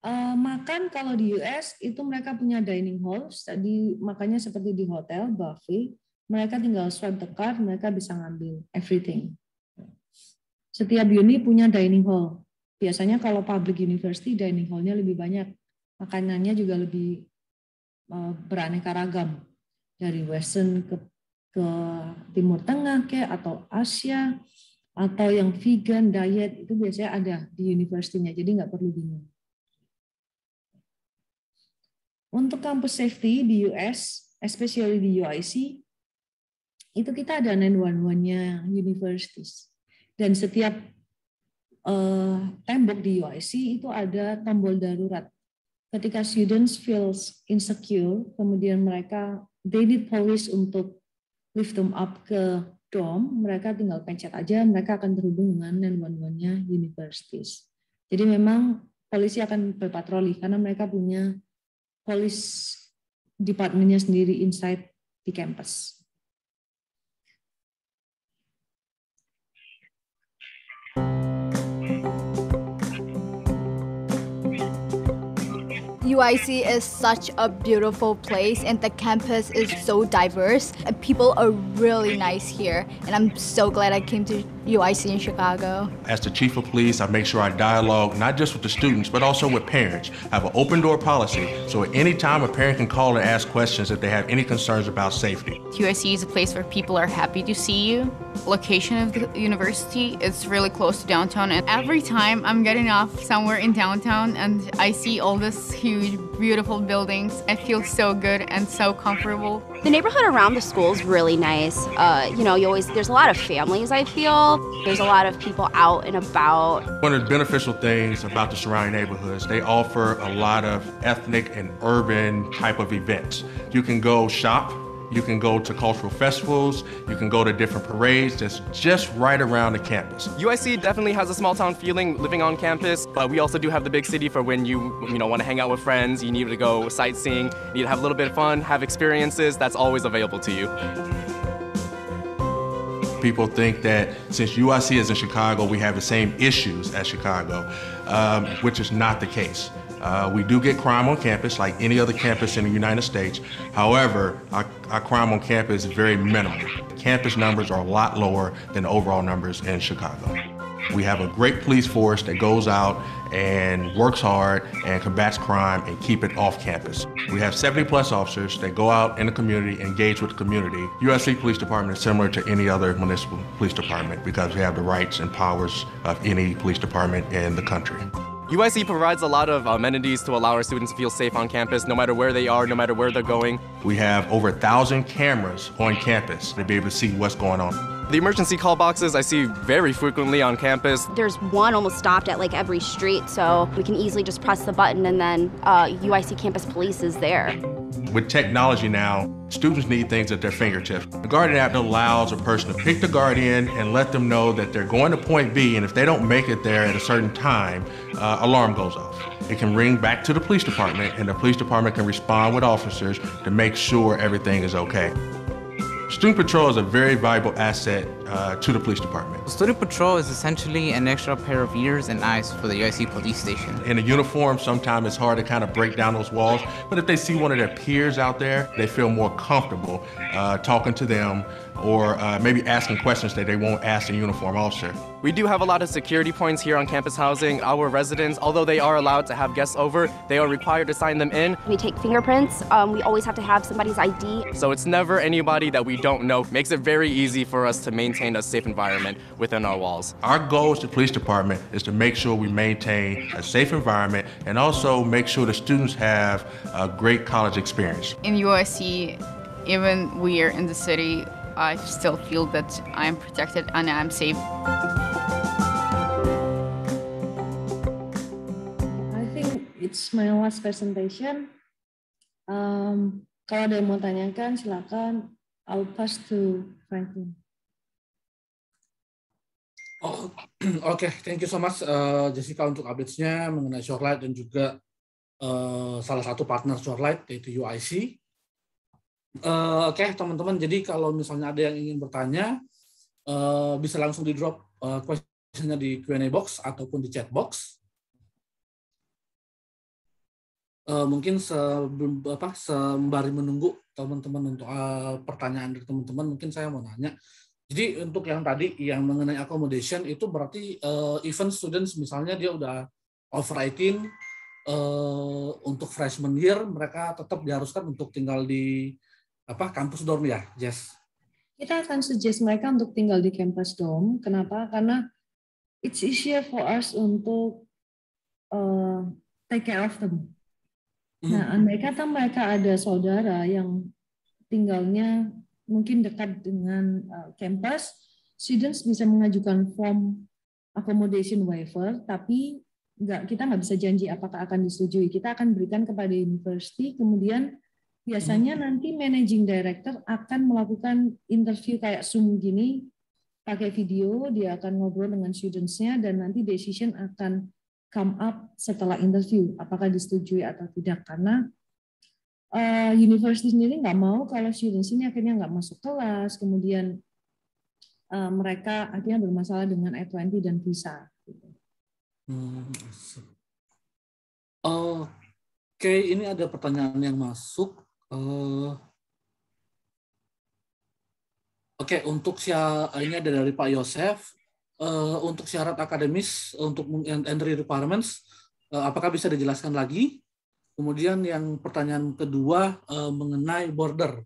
Uh, makan kalau di US itu mereka punya dining hall, tadi makanya seperti di hotel buffet, mereka tinggal swipe the card, mereka bisa ngambil everything. Setiap uni punya dining hall, biasanya kalau public university dining hall-nya lebih banyak, makanannya juga lebih uh, beraneka ragam dari western ke ke timur tengah ke atau Asia atau yang vegan diet itu biasanya ada di universitinya jadi nggak perlu bingung. Untuk campus safety di US, especially di UIC, itu kita ada 911-nya universities. Dan setiap uh, tembok di UIC itu ada tombol darurat. Ketika students feels insecure, kemudian mereka they need police untuk lift them up ke dorm, mereka tinggal pencet aja, mereka akan terhubung dengan 911-nya universities. Jadi memang polisi akan berpatroli karena mereka punya polis departmentnya sendiri inside di campus. UIC is such a beautiful place and the campus is so diverse and people are really nice here and I'm so glad I came to UIC in Chicago. As the chief of police, I make sure I dialogue not just with the students, but also with parents. I have an open door policy, so at any time a parent can call and ask questions if they have any concerns about safety. UIC is a place where people are happy to see you. Location of the university is really close to downtown, and every time I'm getting off somewhere in downtown and I see all this huge, beautiful buildings, I feel so good and so comfortable. The neighborhood around the school is really nice. Uh, you know, you always there's a lot of families. I feel there's a lot of people out and about. One of the beneficial things about the surrounding neighborhoods, they offer a lot of ethnic and urban type of events. You can go shop you can go to cultural festivals, you can go to different parades that's just right around the campus. UIC definitely has a small town feeling living on campus, but we also do have the big city for when you you know want to hang out with friends, you need to go sightseeing, you need to have a little bit of fun, have experiences, that's always available to you. People think that since UIC is in Chicago, we have the same issues as Chicago, um, which is not the case. Uh, we do get crime on campus like any other campus in the United States. However, our, our crime on campus is very minimal. Campus numbers are a lot lower than the overall numbers in Chicago. We have a great police force that goes out and works hard and combats crime and keep it off campus. We have 70 plus officers that go out in the community, engage with the community. USC Police Department is similar to any other municipal police department because we have the rights and powers of any police department in the country. UIC provides a lot of amenities to allow our students to feel safe on campus, no matter where they are, no matter where they're going. We have over a thousand cameras on campus to be able to see what's going on. The emergency call boxes I see very frequently on campus. There's one almost stopped at like every street, so we can easily just press the button and then uh, UIC Campus Police is there. With technology now, students need things at their fingertips. The Guardian app allows a person to pick the Guardian and let them know that they're going to point B, and if they don't make it there at a certain time, uh, alarm goes off. It can ring back to the police department, and the police department can respond with officers to make sure everything is okay. Student Patrol is a very valuable asset uh, to the police department. Student Patrol is essentially an extra pair of ears and eyes for the UIC police station. In a uniform, sometimes it's hard to kind of break down those walls, but if they see one of their peers out there, they feel more comfortable uh, talking to them or uh, maybe asking questions that they won't ask a uniform officer. We do have a lot of security points here on campus housing. Our residents, although they are allowed to have guests over, they are required to sign them in. We take fingerprints. Um, we always have to have somebody's ID. So it's never anybody that we don't know. Makes it very easy for us to maintain a safe environment within our walls. Our goal as the police department is to make sure we maintain a safe environment and also make sure the students have a great college experience. In USC, even we are in the city, I still feel that I'm protected and I'm safe. I think it's my last presentation. Um, kalau ada yang mau tanyakan, silakan. I'll pass to Franklin. Oh, Oke, okay. thank you so much uh, Jessica untuk updates-nya mengenai Shorelight dan juga uh, salah satu partner Shorelight yaitu UIC. Uh, Oke, okay, teman-teman. Jadi kalau misalnya ada yang ingin bertanya, uh, bisa langsung di drop uh, questionnya di Q&A box ataupun di chat box. Uh, mungkin sebelum apa sembari menunggu teman-teman untuk uh, pertanyaan dari teman-teman, mungkin saya mau nanya. Jadi untuk yang tadi yang mengenai accommodation itu berarti uh, even students misalnya dia udah over 18 uh, untuk freshman year mereka tetap diharuskan untuk tinggal di apa kampus dorm ya, Jess? Kita akan suggest mereka untuk tinggal di campus dorm. Kenapa? Karena it's easier for us untuk uh, take care of them. Nah, andai kata mereka ada saudara yang tinggalnya mungkin dekat dengan uh, campus, students bisa mengajukan form accommodation waiver, tapi nggak kita nggak bisa janji apakah akan disetujui. Kita akan berikan kepada university, kemudian biasanya hmm. nanti managing director akan melakukan interview kayak Zoom gini, pakai video, dia akan ngobrol dengan studentsnya dan nanti decision akan come up setelah interview, apakah disetujui atau tidak. Karena uh, university sendiri nggak mau kalau students ini akhirnya nggak masuk kelas, kemudian uh, mereka akhirnya bermasalah dengan I-20 dan visa. Hmm. Oke, okay, ini ada pertanyaan yang masuk. Uh, Oke, okay, untuk ini ada dari Pak Yosef. Uh, untuk syarat akademis untuk entry requirements, uh, apakah bisa dijelaskan lagi? Kemudian yang pertanyaan kedua uh, mengenai border,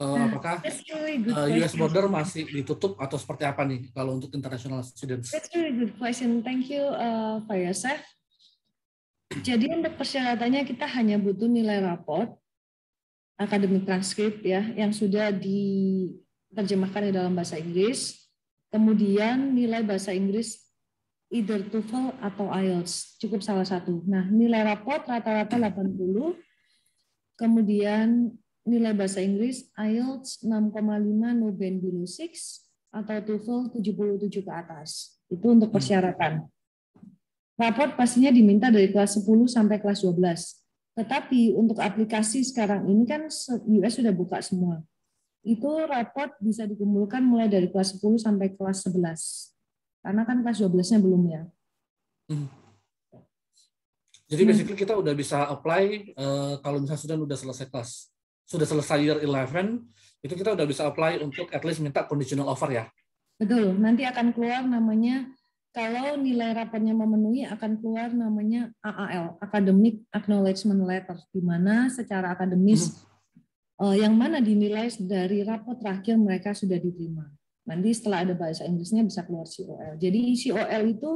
uh, apakah uh, US border masih ditutup atau seperti apa nih kalau untuk international students? That's really good question. Thank you, uh, Pak Yosef. Jadi untuk persyaratannya kita hanya butuh nilai raport, akademik transkrip ya, yang sudah diterjemahkan di dalam bahasa Inggris, Kemudian nilai bahasa Inggris either TOEFL atau IELTS, cukup salah satu. Nah, nilai raport rata-rata 80. Kemudian nilai bahasa Inggris IELTS 6,5 no band below 6 atau TOEFL 77 ke atas. Itu untuk persyaratan. Raport pastinya diminta dari kelas 10 sampai kelas 12. Tetapi untuk aplikasi sekarang ini kan US sudah buka semua itu raport bisa dikumpulkan mulai dari kelas 10 sampai kelas 11. Karena kan kelas 12-nya belum ya. Hmm. Jadi basically kita udah bisa apply uh, kalau misalnya sudah udah selesai kelas, sudah selesai year 11, itu kita udah bisa apply untuk at least minta conditional offer ya. Betul, nanti akan keluar namanya kalau nilai raportnya memenuhi akan keluar namanya AAL, Academic Acknowledgement Letter, di mana secara akademis hmm uh, yang mana dinilai dari rapot terakhir mereka sudah diterima. Nanti setelah ada bahasa Inggrisnya bisa keluar COL. Jadi COL itu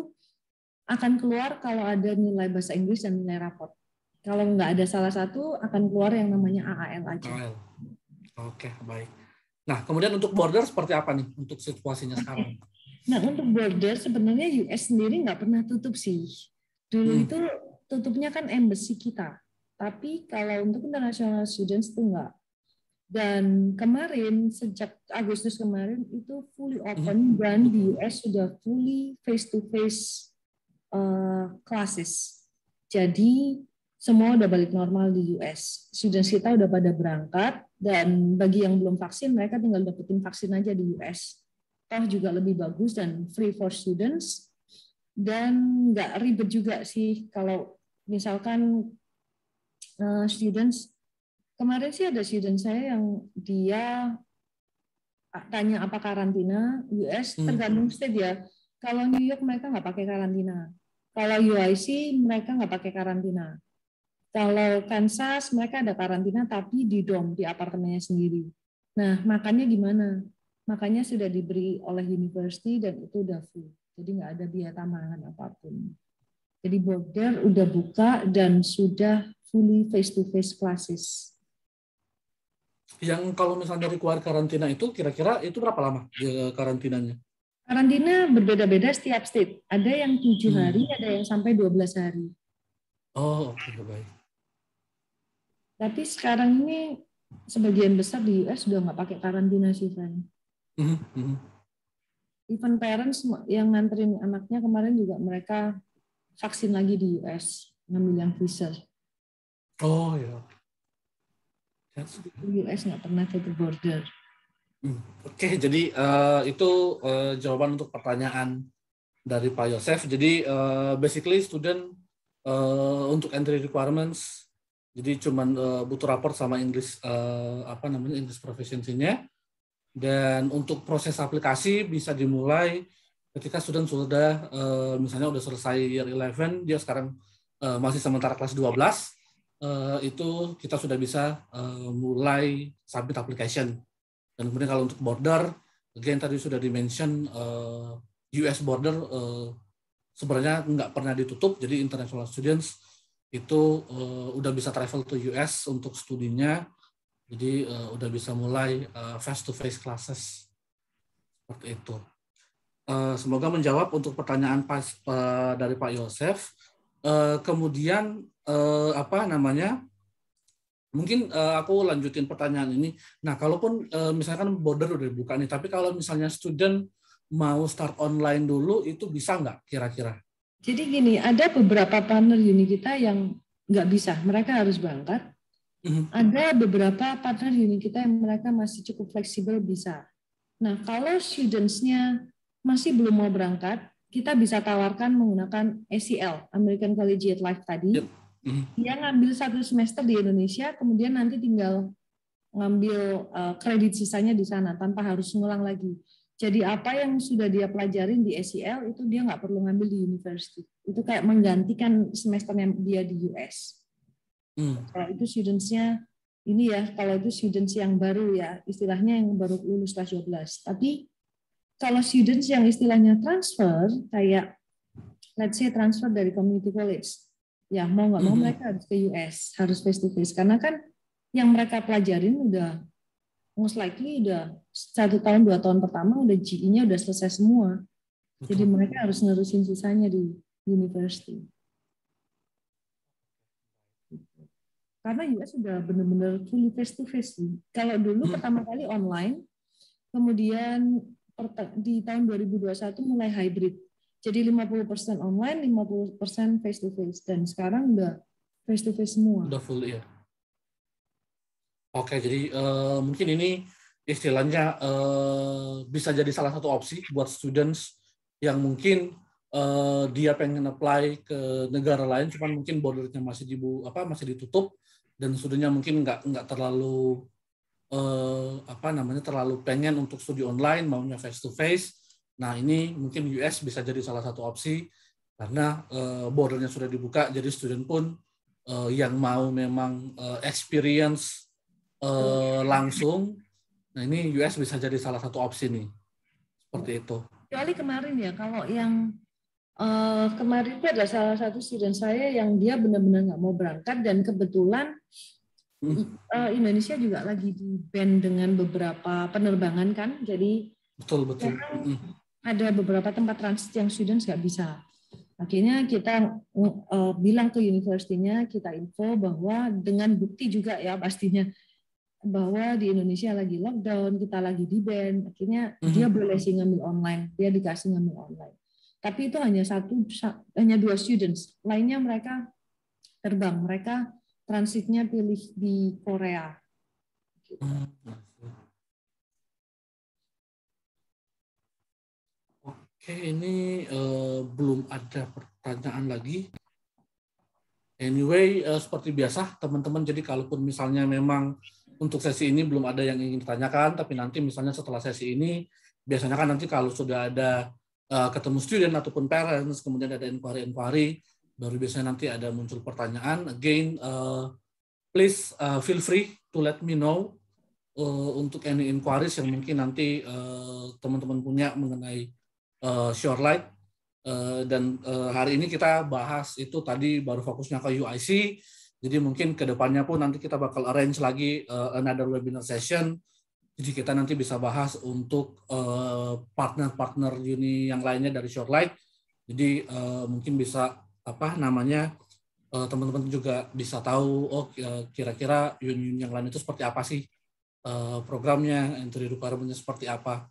akan keluar kalau ada nilai bahasa Inggris dan nilai rapot. Kalau nggak ada salah satu akan keluar yang namanya AAL aja. AAL. Oke, baik. Nah, kemudian untuk border seperti apa nih untuk situasinya sekarang? Nah, untuk border sebenarnya US sendiri nggak pernah tutup sih. Dulu hmm. itu tutupnya kan embassy kita. Tapi kalau untuk international students itu nggak. Dan kemarin sejak Agustus kemarin itu fully open dan di US sudah fully face to face uh, classes. Jadi semua udah balik normal di US. Students kita udah pada berangkat dan bagi yang belum vaksin mereka tinggal dapetin vaksin aja di US. Toh juga lebih bagus dan free for students dan nggak ribet juga sih kalau misalkan uh, students Kemarin sih ada student saya yang dia tanya apa karantina US hmm. tergantung state ya. Kalau New York mereka nggak pakai karantina. Kalau UIC mereka nggak pakai karantina. Kalau Kansas mereka ada karantina tapi di dom di apartemennya sendiri. Nah makannya gimana? Makanya sudah diberi oleh university dan itu udah full. Jadi nggak ada biaya tambahan apa pun. Jadi border udah buka dan sudah fully face to face classes yang kalau misalnya dari keluar karantina itu kira-kira itu berapa lama ya, karantinanya? Karantina berbeda-beda setiap state. Ada yang tujuh hmm. hari, ada yang sampai 12 hari. Oh, oke, okay, baik. Tapi sekarang ini sebagian besar di US sudah nggak pakai karantina sih, Van. Mm -hmm. Even parents yang nganterin anaknya kemarin juga mereka vaksin lagi di US, ngambil yang Pfizer. Oh ya. US nggak pernah ke border. Hmm. Oke, okay, jadi uh, itu uh, jawaban untuk pertanyaan dari Pak Yosef. Jadi uh, basically student uh, untuk entry requirements, jadi cuman uh, butuh raport sama English uh, apa namanya English proficiency-nya. Dan untuk proses aplikasi bisa dimulai ketika student sudah uh, misalnya sudah selesai year 11, dia sekarang uh, masih sementara kelas 12 uh, itu kita sudah bisa uh, mulai submit application. Dan kemudian kalau untuk border, again tadi sudah dimention eh, US border sebenarnya nggak pernah ditutup, jadi international students itu udah bisa travel to US untuk studinya Jadi udah bisa mulai face to face classes seperti itu. Semoga menjawab untuk pertanyaan pas dari Pak Yosef. Kemudian uh, apa namanya? Mungkin uh, aku lanjutin pertanyaan ini. Nah, kalaupun uh, misalkan border udah dibuka nih, tapi kalau misalnya student mau start online dulu, itu bisa nggak kira-kira? Jadi gini, ada beberapa partner uni kita yang nggak bisa, mereka harus berangkat. Mm-hmm. Ada beberapa partner uni kita yang mereka masih cukup fleksibel bisa. Nah, kalau students-nya masih belum mau berangkat, kita bisa tawarkan menggunakan ACL, American Collegiate Life tadi. Yep. Mm-hmm. Dia ngambil satu semester di Indonesia, kemudian nanti tinggal ngambil uh, kredit sisanya di sana tanpa harus ngulang lagi. Jadi apa yang sudah dia pelajarin di ACL itu dia nggak perlu ngambil di university. Itu kayak menggantikan semesternya dia di US. Hmm. Kalau itu studentsnya ini ya, kalau itu students yang baru ya, istilahnya yang baru lulus kelas 12. Tapi kalau students yang istilahnya transfer, kayak let's say transfer dari community college, ya mau nggak mau hmm. mereka harus ke US, harus face to face. Karena kan yang mereka pelajarin udah most likely udah satu tahun dua tahun pertama udah GE-nya udah selesai semua. Betul. Jadi mereka harus nerusin sisanya di university. Karena US sudah benar-benar fully face to face. Kalau dulu hmm. pertama kali online, kemudian di tahun 2021 mulai hybrid. Jadi 50% online, 50% face to face dan sekarang udah face to face semua. Udah full ya. Oke, jadi uh, mungkin ini istilahnya uh, bisa jadi salah satu opsi buat students yang mungkin uh, dia pengen apply ke negara lain, cuman mungkin bordernya masih dibu apa masih ditutup dan studentnya mungkin nggak nggak terlalu uh, apa namanya terlalu pengen untuk studi online maunya face to face. Nah ini mungkin US bisa jadi salah satu opsi karena uh, bordernya sudah dibuka, jadi student pun uh, yang mau memang uh, experience uh, langsung. Nah ini US bisa jadi salah satu opsi nih, seperti itu. Kecuali kemarin ya, kalau yang uh, kemarin itu ada salah satu student saya yang dia benar-benar nggak mau berangkat dan kebetulan hmm. uh, Indonesia juga lagi di ban dengan beberapa penerbangan kan, jadi betul betul. Hmm. Ada beberapa tempat transit yang students nggak bisa. Akhirnya kita uh, bilang ke universitinya, kita info bahwa dengan bukti juga ya pastinya bahwa di Indonesia lagi lockdown, kita lagi di ban, akhirnya mm-hmm. dia boleh sih ngambil online, dia dikasih ngambil online. Tapi itu hanya satu, hanya dua students, lainnya mereka terbang, mereka transitnya pilih di Korea. Oke, ini uh, belum ada pertanyaan lagi. Anyway, uh, seperti biasa, teman-teman, jadi kalaupun misalnya memang untuk sesi ini belum ada yang ingin ditanyakan, tapi nanti misalnya setelah sesi ini, biasanya kan nanti kalau sudah ada uh, ketemu student ataupun parents, kemudian ada inquiry-inquiry, baru biasanya nanti ada muncul pertanyaan. Again, uh, please uh, feel free to let me know uh, untuk any inquiries yang mungkin nanti teman-teman uh, punya mengenai uh, Shorelight. Uh, dan uh, hari ini kita bahas itu tadi baru fokusnya ke UIC, jadi mungkin ke depannya pun nanti kita bakal arrange lagi uh, another webinar session. Jadi kita nanti bisa bahas untuk eh, partner-partner uh, uni yang lainnya dari Shortlight. Jadi uh, mungkin bisa apa namanya teman-teman juga bisa tahu oh kira-kira uni yang lain itu seperti apa sih uh, programnya, entry requirement seperti apa.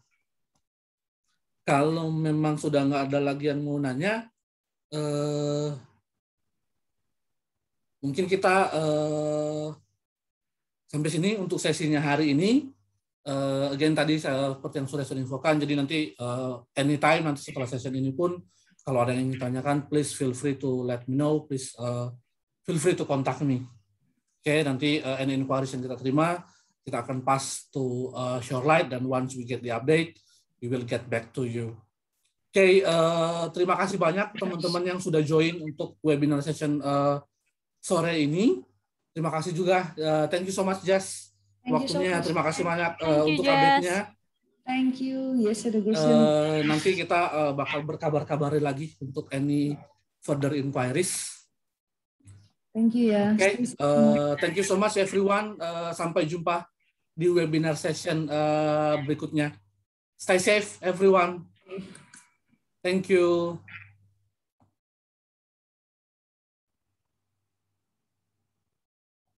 Kalau memang sudah nggak ada lagi yang mau nanya, uh, mungkin kita uh, sampai sini untuk sesinya hari ini. Uh, again tadi saya seperti yang sudah saya infokan, jadi nanti uh, anytime nanti setelah session ini pun kalau ada yang ingin tanyakan, please feel free to let me know, please uh, feel free to contact me. Oke, okay, nanti uh, any inquiries yang kita terima, kita akan pass to uh, Shorelight dan once we get the update, we will get back to you. Oke, okay, uh, terima kasih banyak teman-teman yang sudah join untuk webinar session uh, sore ini. Terima kasih juga. Uh, thank you so much, Jess. Waktunya. So Terima kasih banyak uh, untuk update-nya. Thank you. Yes, education. Uh, nanti kita uh, bakal berkabar-kabari lagi untuk any further inquiries. Thank you ya. Oke, okay. uh, thank you so much everyone. Uh, sampai jumpa di webinar session uh, berikutnya. Stay safe everyone. Thank you.